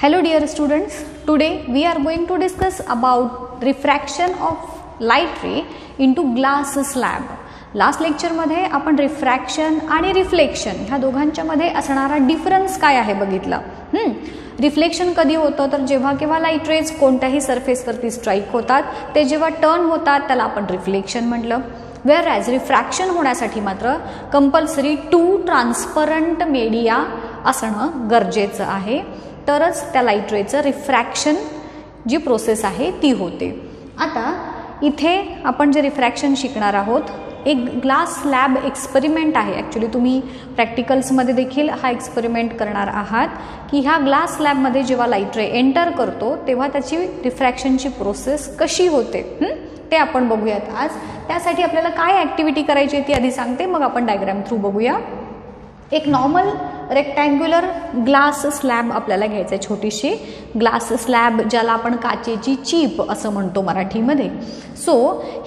Hello dear students, today we are going to discuss about refraction of light ray into glass slab. Last लेक्चरमध्ये आपण refraction आणि reflection ह्या दोघांच्या मध्ये असणारा डिफरन्स काय आहे बघितलं? रिफ्लेक्शन कधी होतं? तर जेव्हा केव्हा लाइट रेज कोणत्याही सरफेसवरती स्ट्राईक होतात ते जेव्हा टर्न होतात त्याला आपण रिफ्लेक्शन म्हटलं. वेअर ॲज रिफ्रॅक्शन होण्यासाठी मात्र कंपल्सरी टू ट्रान्सपरंट मीडिया असणं गरजेचं आहे. तरच त्या लाइट रेचं रिफ्रॅक्शन जी प्रोसेस आहे ती होते. आता इथे आपण जे रिफ्रॅक्शन शिकणार आहोत एक ग्लास लॅब एक्सपेरिमेंट आहे. ॲक्च्युली तुम्ही प्रॅक्टिकल्समध्ये देखील हा एक्सपेरिमेंट करणार आहात की ह्या ग्लास लॅबमध्ये जेव्हा लाइट रे एंटर करतो तेव्हा त्याची रिफ्रॅक्शनची प्रोसेस कशी होते? ते आपण बघूयात आज. त्यासाठी आपल्याला काय ॲक्टिव्हिटी करायची ती आधी सांगते मग आपण डायग्राम थ्रू बघूया. एक नॉर्मल रेक्टँग्युलर ग्लास स्लॅब आपल्याला घ्यायचं आहे छोटीशी. ग्लास स्लॅब ज्याला आपण काचेची चीप असं म्हणतो मराठीमध्ये. सो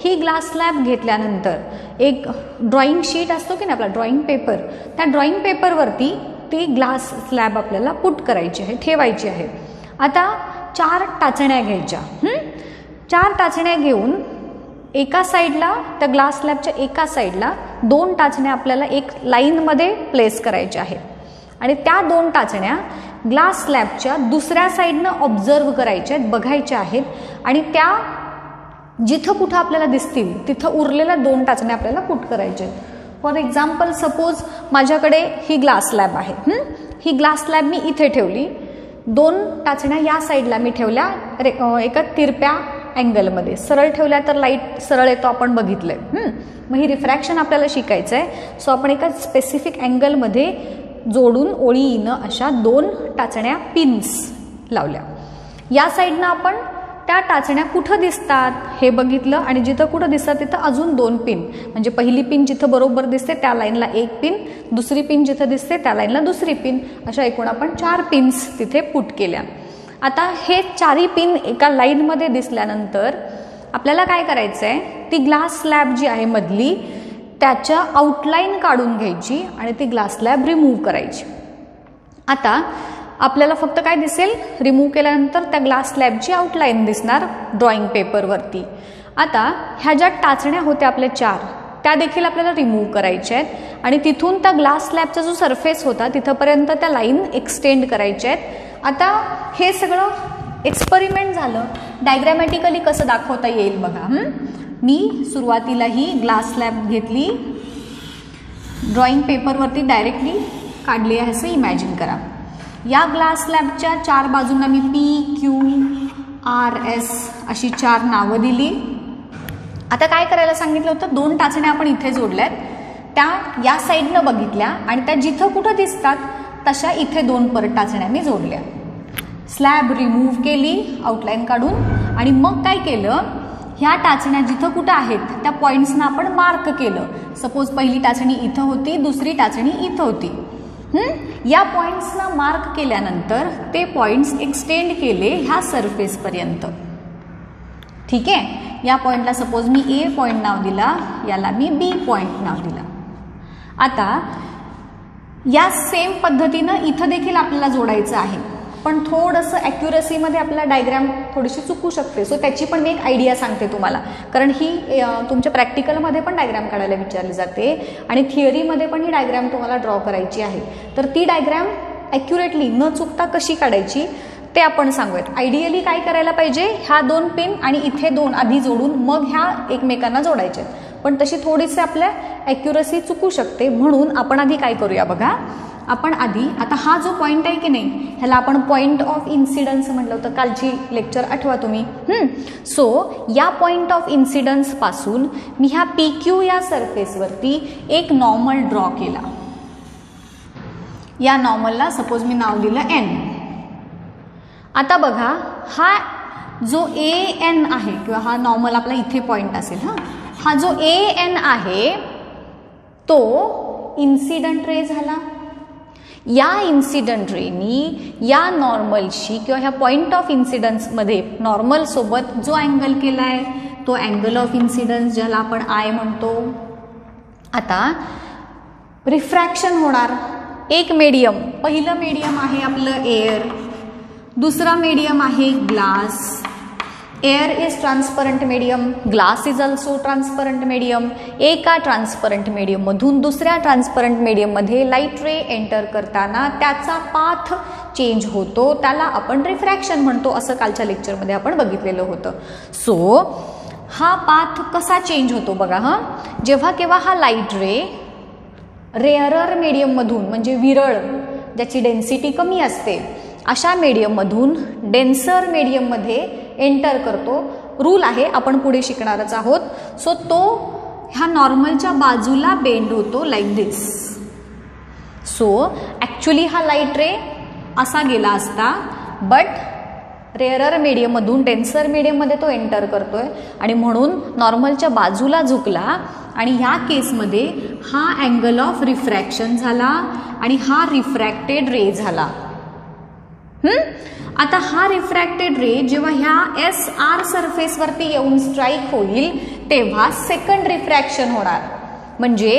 ही ग्लास स्लॅब घेतल्यानंतर एक ड्रॉइंग शीट असतो की नाही आपला? ड्रॉइंग पेपर त्या ड्रॉइंग पेपरवरती ती ग्लास स्लॅब आपल्याला पुट करायची आहे ठेवायची आहे. आता चार टाचण्या घ्यायच्या. चार टाचण्या घेऊन एका साईडला त्या ग्लास स्लॅबच्या एका साईडला दोन टाचण्या आपल्याला एक लाईनमध्ये प्लेस करायच्या आहेत. आणि त्या दोन टाचण्या ग्लास स्लॅबच्या दुसऱ्या साईडनं ऑब्झर्व करायच्या आहेत बघायच्या आहेत. आणि त्या जिथं कुठं आपल्याला दिसतील तिथं उरलेल्या दोन टाचण्या आपल्याला कुट करायच्या आहेत. फॉर एक्झाम्पल सपोज माझ्याकडे ही ग्लास स्लॅब आहे. ही? ग्लास स्लॅब मी इथे ठेवली. दोन टाचण्या या साईडला मी ठेवल्या. रे एका तिरप्या अँगलमध्ये सरळ ठेवल्या तर लाइट सरळ येतो आपण बघितलं आहे मग ही रिफ्रॅक्शन आपल्याला शिकायचं आहे सो आपण एका स्पेसिफिक अँगलमध्ये जोडून ओळीनं अशा दोन टाचण्या पिन्स लावल्या. या साईडनं आपण त्या टाचण्या कुठं दिसतात हे बघितलं आणि जिथं कुठं दिसतात तिथं अजून दोन पिन म्हणजे पहिली पिन जिथं बरोबर दिसते त्या लाईनला एक पिन दुसरी पिन जिथं दिसते त्या लाईनला दुसरी पिन अशा एकूण आपण चार पिन्स तिथे पुट केल्या. आता हे चारही पिन एका लाईनमध्ये दिसल्यानंतर आपल्याला काय करायचं आहे ती ग्लास स्लॅब जी आहे मधली त्याच्या आउटलाईन काढून घ्यायची आणि ती ग्लास स्लॅब रिमूव्ह करायची. आता आपल्याला फक्त काय दिसेल? रिमूव्ह केल्यानंतर त्या ग्लास स्लॅबची आउटलाईन दिसणार ड्रॉइंग पेपरवरती आता ह्या ज्या टाचण्या होत्या आपल्या चार त्या देखील आपल्याला रिमूव्ह करायच्या आहेत आणि तिथून त्या ग्लास स्लॅबचा जो सरफेस होता तिथंपर्यंत त्या लाईन एक्सटेंड करायच्या आहेत आता हे सगळं एक्सपेरिमेंट झालं. डायग्रॅमॅटिकली कसं दाखवता येईल बघा मी सुरुवातीला ही ग्लास स्लॅब घेतली ड्रॉइंग पेपरवरती डायरेक्टली काढली आहे असं इमॅजिन करा. या ग्लास स्लॅबच्या चार बाजूंना मी पी क्यू आर एस अशी चार नावं दिली. आता काय करायला सांगितलं होतं? दोन टाचण्या आपण इथे जोडल्यात. त्या या साईडनं बघितल्या आणि त्या जिथं कुठं दिसतात तशा इथे दोन परत टाचण्या मी जोडल्या. स्लॅब रिमूव्ह केली आउटलाईन काढून आणि मग काय केलं? ह्या टाचण्या जिथं कुठं आहेत त्या पॉईंट्सना आपण मार्क केलं. सपोज पहिली टाचणी इथं होती दुसरी टाचणी इथं होती. या पॉईंट्सना मार्क केल्यानंतर ते पॉईंट्स एक्सटेंड केले ह्या सरफेसपर्यंत ठीक आहे? या पॉईंटला सपोज मी ए पॉईंट नाव दिला याला मी बी पॉईंट नाव दिला. आता या सेम पद्धतीनं इथं देखील आपल्याला जोडायचं आहे. पण थोडंसं ॲक्युरसीमध्ये आपला डायग्रॅम थोडीशी चुकू शकते. सो त्याची पण मी एक आयडिया सांगते तुम्हाला. कारण ही तुमच्या प्रॅक्टिकलमध्ये पण डायग्रॅम काढायला विचारली जाते आणि थिअरीमध्ये पण ही डायग्रॅम तुम्हाला ड्रॉ करायची आहे. तर ती डायग्रॅम ॲक्युरेटली न चुकता कशी काढायची ते आपण सांगूयात. आयडियली काय करायला पाहिजे? ह्या दोन पिन आणि इथे दोन आधी जोडून मग ह्या एकमेकांना जोडायच्या पण तशी थोडीशी आपल्या ॲक्युरसी चुकू शकते. म्हणून आपण आधी काय करूया बघा? आपण आधी आता हा जो पॉईंट आहे की नाही ह्याला आपण पॉईंट ऑफ इन्सिडन्स म्हटलं होतं. कालची लेक्चर आठवा तुम्ही. सो या पॉईंट ऑफ इन्सिडन्सपासून मी ह्या पी क्यू या सरफेसवरती एक नॉर्मल ड्रॉ केला. या नॉर्मलला सपोज मी नाव दिलं एन आता बघा हा जो ए एन आहे किंवा हा नॉर्मल आपला इथे पॉईंट असेल हा. हा जो ए एन आहे तो इन्सिडंट रे झाला. या इन्सिडंट रेनी या नॉर्मलशी किंवा ह्या पॉईंट ऑफ इन्सिडन्समध्ये नॉर्मलसोबत जो अँगल केला आहे तो अँगल ऑफ इन्सिडन्स ज्याला आपण आय म्हणतो. आता रिफ्रॅक्शन होणार. एक मीडियम पहिलं मीडियम आहे आपलं एअर दुसरा मीडियम आहे glass air is transparent medium glass is also transparent medium एका ट्रान्सपरंट मीडियममधून दुसऱ्या ट्रान्सपरंट मीडियममध्ये लाइट रे एंटर करताना त्याचा पाथ चेंज होतो. त्याला आपण रिफ्रॅक्शन म्हणतो असं कालच्या लेक्चरमध्ये आपण बघितलेलं होतं. सो हा पाथ कसा चेंज होतो बघा हां? जेव्हा केव्हा हा लाइट रे रेअरर मीडियममधून म्हणजे विरळ ज्याची डेन्सिटी कमी असते अशा मीडियममधून डेन्सर मीडियममध्ये एंटर करतो. रूल आहे आपण पुढे शिकणारच आहोत. सो तो ह्या नॉर्मलच्या बाजूला बेंड होतो लाईक दिस सो ॲक्च्युली हा लाइट रे असा गेला असता बट रेअरर मीडियममधून टेन्सर मीडियममध्ये तो एंटर करतो आहे आणि म्हणून नॉर्मलच्या बाजूला झुकला आणि ह्या केसमध्ये हा अँगल ऑफ रिफ्रॅक्शन झाला आणि हा रिफ्रॅक्टेड रे झाला. आता हा रिफ्रॅक्टेड रे जेव्हा ह्या एस आर सरफेसवरती येऊन स्ट्राईक होईल तेव्हा सेकंड रिफ्रॅक्शन होणार. म्हणजे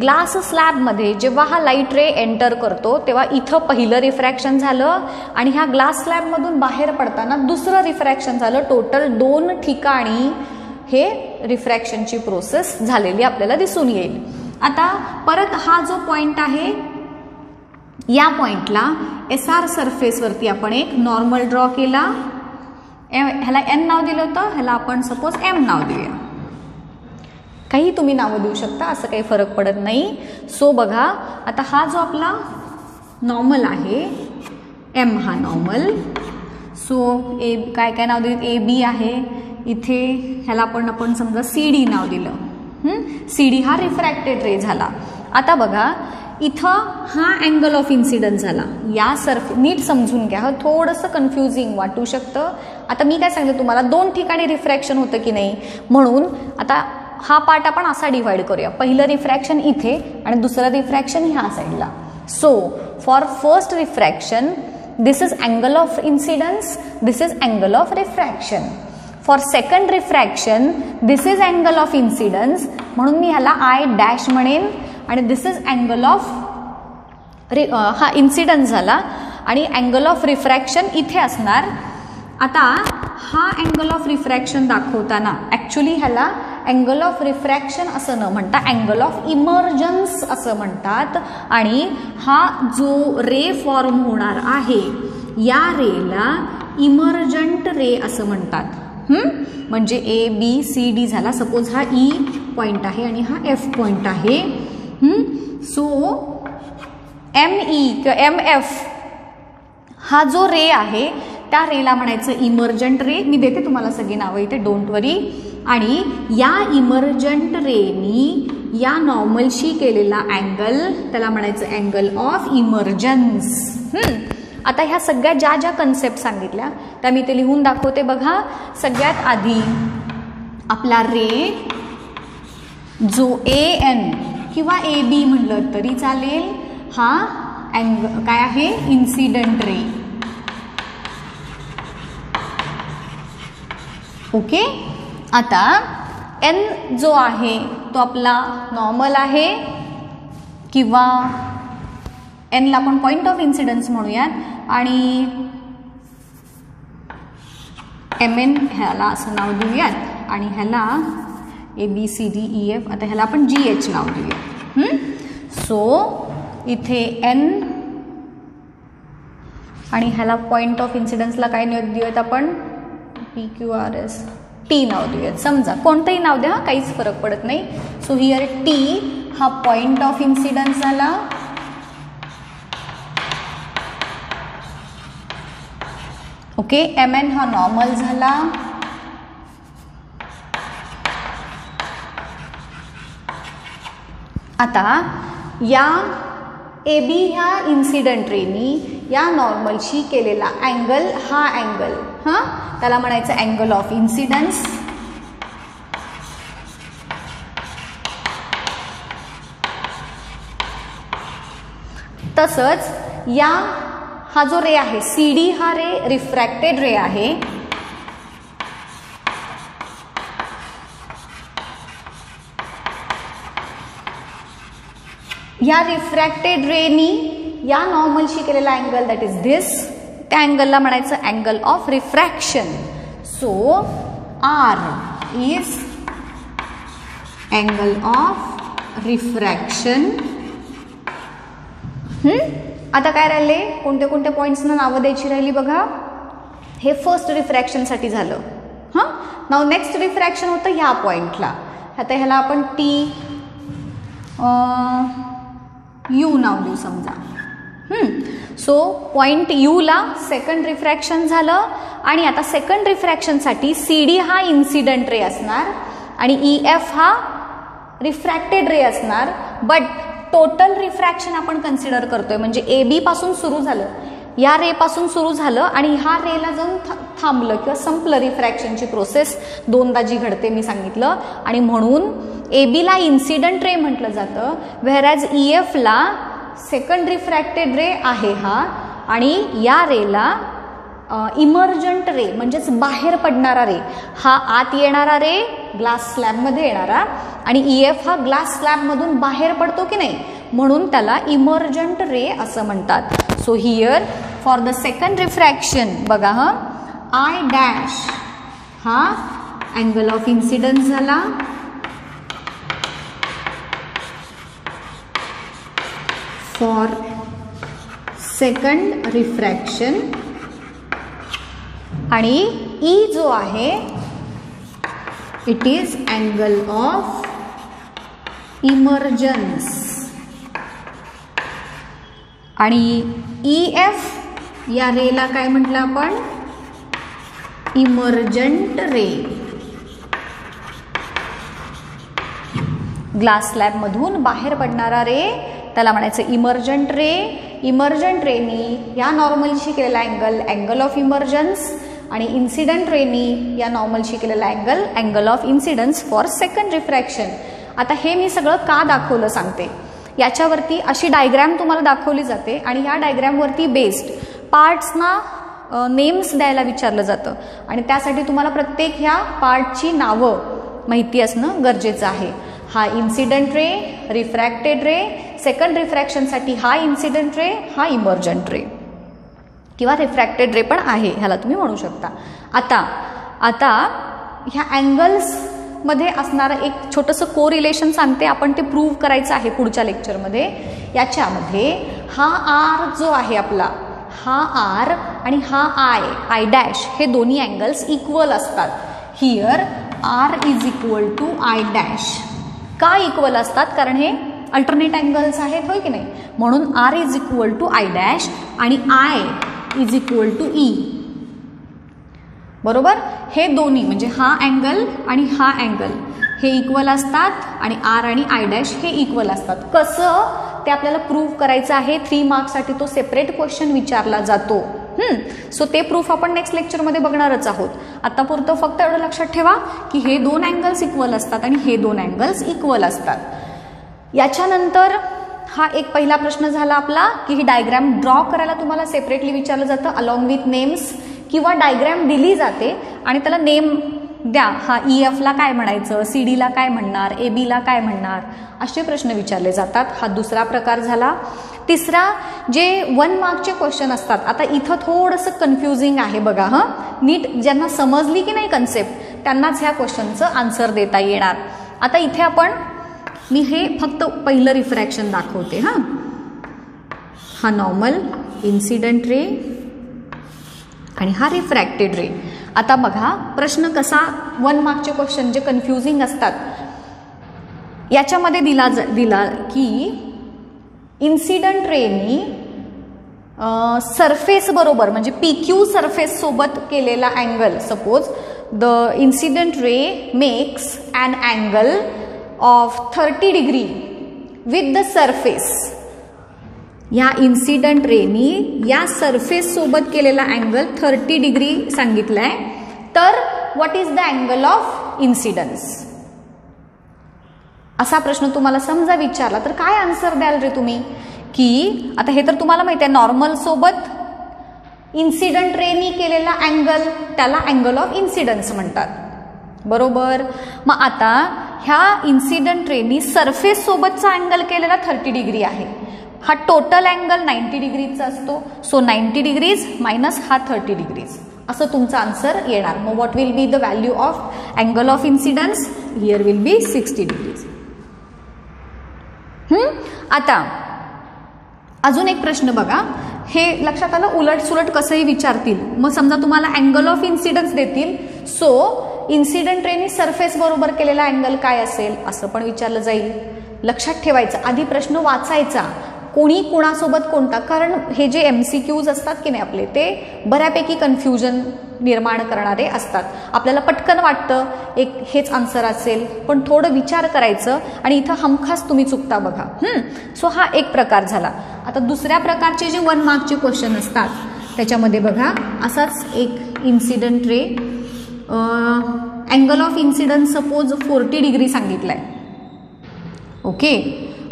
ग्लास स्लॅबमध्ये जेव्हा हा लाइट रे एंटर करतो तेव्हा इथं पहिलं रिफ्रॅक्शन झालं आणि ह्या ग्लास स्लॅबमधून बाहेर पडताना दुसरं रिफ्रॅक्शन झालं. टोटल दोन ठिकाणी हे रिफ्रॅक्शनची प्रोसेस झालेली आपल्याला दिसून येईल. आता परत हा जो पॉईंट आहे या पॉइंटला एस आर सरफेसवरती आपण एक नॉर्मल ड्रॉ केला. ह्याला एन नाव दिलं होतं ह्याला आपण सपोज एम नाव देऊया. काही तुम्ही नावं देऊ शकता असं काही फरक पडत नाही. सो बघा आता हा जो आपला नॉर्मल आहे एम हा नॉर्मल सो ए काय काय नाव दिलं? ए बी आहे. इथे ह्याला आपण आपण समजा सी डी नाव दिलं. सी डी हा रिफ्रॅक्टेड रे झाला. आता बघा इथं हा अँगल ऑफ इन्सिडन्स झाला या सर्फ नीट समजून घ्या. थोडंसं कन्फ्युजिंग वाटू शकतं. आता मी काय सांगते तुम्हाला दोन ठिकाणी रिफ्रॅक्शन होतं की नाही? म्हणून आता हा पार्ट आपण असा डिवाइड करूया. पहिलं रिफ्रॅक्शन इथे आणि दुसरं रिफ्रॅक्शन ह्या साईडला so for first refraction this is angle of incidence this is angle of refraction for second refraction this is angle of incidence म्हणून मी ह्याला आय डॅश म्हणेन. आणि दिस इज अँगल ऑफ रि हा इन्सिडन्स झाला. आणि अँगल ऑफ रिफ्रॅक्शन इथे असणार. आता हा अँगल ऑफ रिफ्रॅक्शन दाखवताना ॲक्च्युली ह्याला अँगल ऑफ रिफ्रॅक्शन असं न म्हणता अँगल ऑफ इमर्जन्स असं म्हणतात. आणि हा जो रे फॉर्म होणार आहे या रेला इमर्जंट रे असं म्हणतात. म्हणजे ए बी सी डी झाला. सपोज हा e ई पॉईंट आहे आणि हा एफ पॉईंट आहे. सो एम ई किंवा एम एफ हा जो रे आहे त्या रेला म्हणायचं इमर्जंट रे. मी देते तुम्हाला सगळी नावं इथे डोंट वरी आणि या इमर्जंट रेनी या नॉर्मलशी केलेला अँगल त्याला म्हणायचं अँगल ऑफ इमर्जन्स आता ह्या सगळ्या ज्या ज्या कन्सेप्ट सांगितल्या त्या मी ते लिहून दाखवते बघा. सगळ्यात आधी आपला रे जो ए एन किंवा ए बी म्हणलं तरी चालेल. हा अँग काय आहे? इन्सिडंट रे ओके आता एन जो आहे तो आपला नॉर्मल आहे. किंवा एनला आपण पॉईंट ऑफ इन्सिडन्स म्हणूयात. आणि एम एन ह्याला असं नाव देऊयात. आणि ह्याला A B C D E F आता ह्याला आपण जी एच नाव देऊया. सो इथे एन आणि ह्याला पॉईंट ऑफ इन्सिडन्सला काय देऊयात आपण? P Q R S T नाव देऊयात. समजा कोणतंही नाव द्या काहीच फरक पडत नाही. सो हिअर टी हा पॉईंट ऑफ इन्सिडन्स झाला. ओके एम एन हा नॉर्मल झाला. आता या ए बी ह्या इन्सिडंट रेनी या नॉर्मलशी केलेला अँगल हा अँगल हां? त्याला म्हणायचं अँगल ऑफ इन्सिडन्स तसंच या हा जो रे आहे सी डी हा रे रिफ्रॅक्टेड रे आहे. या रिफ्रॅक्टेड रेनी या नॉर्मलशी केलेला अँगल दॅट इज धिस त्या अँगलला म्हणायचं angle of refraction so R is angle of refraction आता काय राहिले? कोणत्या कोणत्या पॉईंट्सना नावं द्यायची राहिली बघा. हे फर्स्ट रिफ्रॅक्शनसाठी झालं. हां? नाव नेक्स्ट रिफ्रॅक्शन होतं ह्या पॉईंटला आता ह्याला आपण टी यू नाव देऊ समजा. सो पॉईंट यूला सेकंड रिफ्रॅक्शन झालं आणि आता सेकंड रिफ्रॅक्शनसाठी सी डी हा इन्सिडंट रे असणार आणि ई एफ हा रिफ्रॅक्टेड रे असणार. बट टोटल रिफ्रॅक्शन आपण कन्सिडर करतोय. म्हणजे ए बी पासून सुरू झालं. या रेपासून सुरू झालं आणि ह्या रेला जाऊन थांबलं किंवा संपलं रिफ्रॅक्शनची प्रोसेस दोनदा जी घडते मी सांगितलं. आणि म्हणून ए बीला इन्सिडंट रे म्हटलं जातं. व्हेर ॲज ई एफला सेकंड रिफ्रॅक्टेड रे आहे हा. आणि या रेला इमर्जंट रे म्हणजेच बाहेर पडणारा रे हा आत येणारा रे ग्लास स्लॅबमध्ये येणारा. आणि ई एफ हा ग्लास स्लॅबमधून बाहेर पडतो की नाही? म्हणून त्याला इमर्जंट रे असं म्हणतात. So here for the second refraction बघा हा. आय डॅश हा अँगल ऑफ इन्सिडन्स झाला. फॉर सेकंड रिफ्रॅक्शन आणि ई जो आहे it is angle of emergence आणि ई एफ या रेला काय म्हटलं आपण? इमर्जंट रे ग्लास स्लॅबमधून बाहेर पडणारा रे त्याला म्हणायचं इमर्जंट रे इमर्जंट रेनी या नॉर्मलशी केलेला अँगल अँगल ऑफ इमर्जन्स आणि इन्सिडंट रेनी या नॉर्मलशी केलेला angle angle of incidence for second refraction आता हे मी सगळं का दाखवलं सांगते? याच्यावरती अशी डायग्रॅम तुम्हाला दाखवली जाते आणि ह्या डायग्रॅमवरती बेस्ड पार्ट्सना नेम्स द्यायला विचारलं जातं. आणि त्यासाठी तुम्हाला प्रत्येक ह्या पार्टची नावं माहिती असणं गरजेचं आहे. हा incident ray refracted ray second रिफ्रॅक्शनसाठी हा इन्सिडंट रे हा इमर्जंट रे किंवा रिफ्रॅक्टेड रे पण आहे ह्याला तुम्ही म्हणू शकता. आता आता ह्या अँगल्स मध्ये असणारं एक छोटंसं को रिलेशन सांगते. आपण ते प्रूव्ह करायचं आहे पुढच्या लेक्चरमध्ये याच्यामध्ये हा आर जो आहे आपला हा आर आणि हा आय आय डॅश हे दोन्ही अँगल्स इक्वल असतात. Here R is equal to I dash का इक्वल असतात? कारण हे अल्टरनेट अँगल्स आहेत होय की नाही? म्हणून R is equal to I dash आणि I is equal to E बरोबर? हे दोन्ही म्हणजे हा अँगल आणि हा अँगल हे इक्वल असतात आणि आर आणि आय डॅश हे इक्वल असतात. कसं? ते आपल्याला प्रूव्ह करायचं आहे. थ्री मार्क्ससाठी तो सेपरेट क्वेश्चन विचारला जातो. सो ते प्रूफ आपण नेक्स्ट लेक्चरमध्ये बघणारच आहोत. आतापुरतं फक्त एवढं लक्षात ठेवा की हे दोन अँगल्स इक्वल असतात आणि हे दोन अँगल्स इक्वल असतात. याच्यानंतर हा एक पहिला प्रश्न झाला आपला की ही डायग्रॅम ड्रॉ करायला तुम्हाला सेपरेटली विचारलं जातं अलॉंग विथ नेम्स किंवा डायग्रॅम दिली जाते आणि त्याला नेम द्या. हा e, ई एफला काय म्हणायचं? सी डीला काय म्हणणार? ए बीला काय म्हणणार? असे प्रश्न विचारले जातात. हा दुसरा प्रकार झाला. तिसरा जे वन मार्कचे क्वेश्चन असतात आता इथं थोडंसं कन्फ्युजिंग आहे बघा हां? नीट ज्यांना समजली की नाही कन्सेप्ट त्यांनाच ह्या क्वेश्चनचं आन्सर देता येणार. आता इथे आपण मी हे फक्त पहिलं रिफ्रॅक्शन दाखवते हां? हा नॉर्मल इन्सिडंट रे आणि हा रिफ्रॅक्टेड रे आता बघा प्रश्न कसा वन मार्कचे क्वेश्चन जे कन्फ्युजिंग असतात याच्यामध्ये दिला ज दिला की इन्सिडंट रेनी सरफेस बरोबर म्हणजे पी क्यू सरफेस सोबत केलेला angle suppose the incident ray makes and angle of thirty degree with the surface या इन्सिडंट रेनी या सरफेस सोबत केलेला अँगल थर्टी डिग्री सांगितलाय. तर what is the angle of incidence असा प्रश्न तुम्हाला समजा विचारला तर काय आन्सर द्याल रे तुम्ही? की आता हे तर तुम्हाला माहिती आहे नॉर्मल सोबत इन्सिडंट रेनी केलेला अँगल त्याला अँगल ऑफ इन्सिडन्स म्हणतात. बरोबर? मग आता ह्या इन्सिडंट रेनी सरफेस सोबतचा अँगल केलेला थर्टी डिग्री आहे. हा टोटल अँगल नाईन्टी डिग्रीजचा असतो. सो नाईन्टी डिग्रीज मायनस हा थर्टी डिग्रीज असं तुमचा आन्सर येणार. मग what will be the value of angle of incidence here will be sixty degrees आता अजून एक प्रश्न बघा. हे लक्षात आलं? उलट सुलट कसंही विचारतील. मग समजा तुम्हाला अँगल ऑफ इन्सिडन्स देतील. सो इन्सिडंट रेनी सरफेस बरोबर केलेला अँगल काय असेल? असं पण विचारलं जाईल. लक्षात ठेवायचं. आधी प्रश्न वाचायचा. कोणी कुणासोबत कोणता? कारण हे जे एम सी क्यूज असतात की नाही आपले ते बऱ्यापैकी कन्फ्युजन निर्माण करणारे असतात. आपल्याला पटकन वाटतं एक हेच आन्सर असेल पण थोडं विचार करायचं आणि इथं हमखास तुम्ही चुकता बघा. सो हा एक प्रकार झाला. आता दुसऱ्या प्रकारचे जे वन मार्कचे क्वेश्चन असतात त्याच्यामध्ये बघा असाच एक incident ray. Angle of incident suppose forty degree सांगितला आहे ओके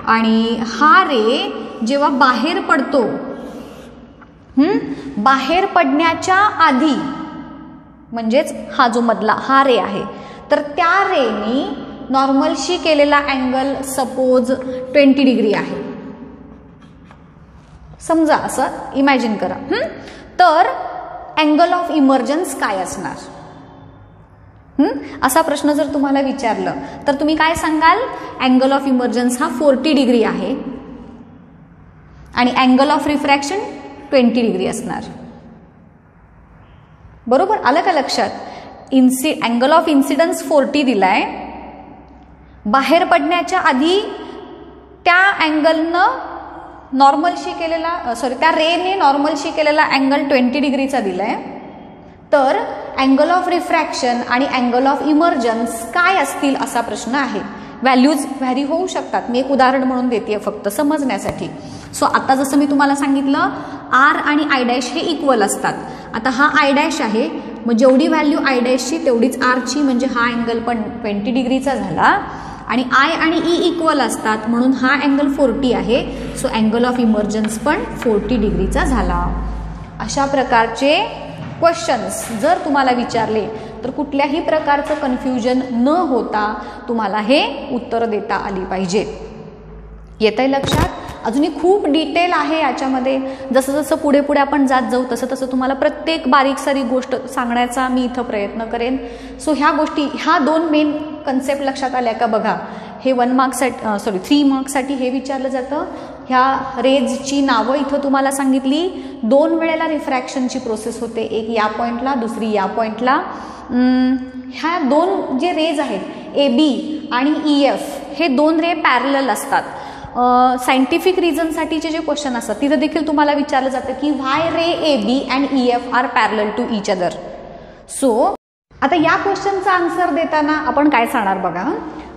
आणि हा रे जेव्हा बाहेर पडतो बाहेर पडण्याच्या आधी म्हणजेच हा जो मधला हा रे आहे तर त्या रेनी नॉर्मलशी केलेला अँगल सपोज ट्वेंटी डिग्री आहे. समजा असं इमॅजिन करा तर अँगल ऑफ इमर्जन्स काय असणार? असा प्रश्न जर तुम्हाला विचारलं तर तुम्ही काय सांगाल? अँगल ऑफ इमर्जन्स हा फोर्टी डिग्री आहे. आणि angle of refraction twenty degree असणार. बरोबर? आलं का लक्षात? इन्सि अँगल ऑफ इन्सिडन्स फोर्टी दिला आहे बाहेर पडण्याच्या आधी त्या अँगलनं नॉर्मलशी केलेला सॉरी त्या रेने नॉर्मलशी केलेला अँगल ट्वेंटी डिग्रीचा दिला आहे तर अँगल ऑफ रिफ्रॅक्शन आणि अँगल ऑफ इमर्जन्स काय असतील असा प्रश्न आहे. व्हॅल्यूज व्हॅरी होऊ शकतात. मी एक उदाहरण म्हणून देते फक्त समजण्यासाठी. सो आता जसं मी तुम्हाला सांगितलं आर आणि आय डॅश हे इक्वल असतात. आता हा आय डॅश आहे. मग जेवढी व्हॅल्यू आय डॅशची तेवढीच आरची म्हणजे हा अँगल पण ट्वेंटी डिग्रीचा झाला. आणि आय आणि e ई इक्वल असतात म्हणून हा अँगल फोर्टी आहे. सो अँगल ऑफ इमर्जन्स पण फोर्टी डिग्रीचा झाला. अशा प्रकारचे क्वेश्चन्स जर तुम्हाला विचारले तर कुठल्याही प्रकारचं कन्फ्युजन न होता तुम्हाला हे उत्तर देता आली पाहिजे. येत आहे लक्षात? अजूनही खूप डिटेल आहे याच्यामध्ये. जसं जसं पुढे पुढे आपण जात जाऊ तसं तसं तुम्हाला प्रत्येक बारीक सारी गोष्ट सांगण्याचा मी इथं प्रयत्न करेन. सो ह्या गोष्टी ह्या दोन मेन कन्सेप्ट लक्षात आल्या का बघा. हे वन मार्क्ससाठी सॉरी थ्री मार्क्ससाठी हे विचारलं जातं. ह्या रेजची नावं इथं तुम्हाला सांगितली. दोन वेळेला रिफ्रॅक्शनची प्रोसेस होते. एक या पॉईंटला दुसरी या पॉईंटला ह्या दोन जे रेज आहेत ए बी आणि ई एफ हे दोन रे पॅरल असतात. सायंटिफिक रिझनसाठीचे जे क्वेश्चन असतात तिथं देखील तुम्हाला विचारलं जातं की why ray A B and E F are parallel to each other so आता या क्वेश्चनचा आन्सर देताना आपण काय सांगणार बघा?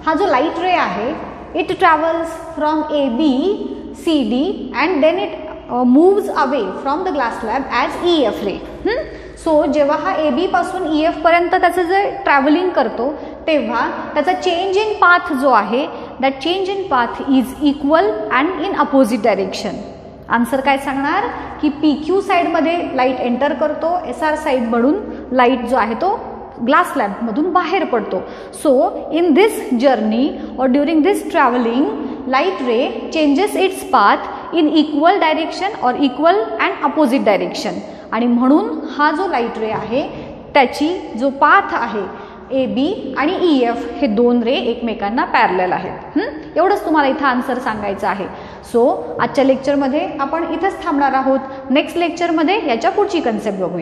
हा जो लाइट रे आहे it travels from A B C D and then it moves away from the glass lab as E F ray so जेव्हा हा ए बी पासून e, ई एफपर्यंत त्याचं जे ट्रॅव्हलिंग करतो तेव्हा त्याचा चेंज इन पाथ जो आहे that change in path is equal and in opposite direction answer काय सांगणार? की पी क्यू साईडमध्ये लाइट एंटर करतो एस आर साईड म्हणून लाइट जो आहे तो ग्लास लॅम्पमधून बाहेर पडतो. सो इन दिस जर्नी और during this travelling light ray changes its path in equal direction और इक्वल अँड अपोजिट डायरेक्शन आणि म्हणून हा जो लाइट रे आहे त्याची जो पाथ आहे ए बी आणि e, ई एफ हे दोन रे एकमेकांना पॅरलेल आहेत. एवढंच तुम्हाला इथं आन्सर सांगायचं आहे. सो आजच्या लेक्चरमध्ये आपण इथंच थांबणार आहोत. नेक्स्ट लेक्चरमध्ये याच्या पुढची कन्सेप्ट बघूया.